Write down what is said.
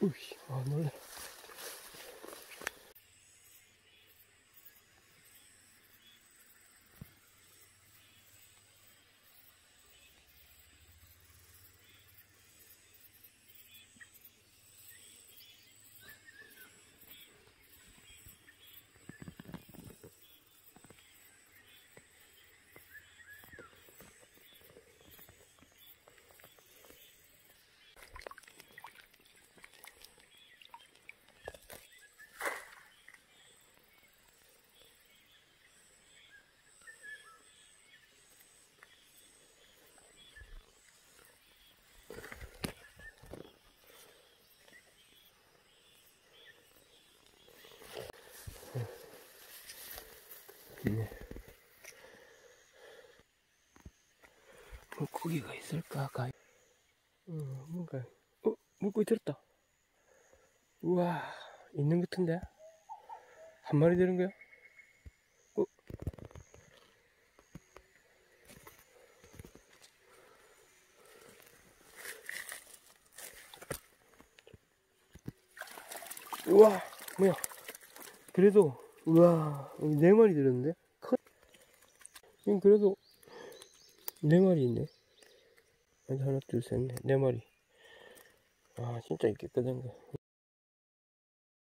우이, 아, 놀래. 네. 물고기가 있을까, 가 어, 뭔가, 어, 물고기 들었다. 우와, 있는 것 같은데? 한 마리 되는 거야? 어? 우와, 뭐야. 그래도, 우와, 네 마리 들었는데? 커. 지금 그래도, 네 마리 있네. 하나, 둘, 셋, 넷, 네 마리. 아, 진짜 있겠거든.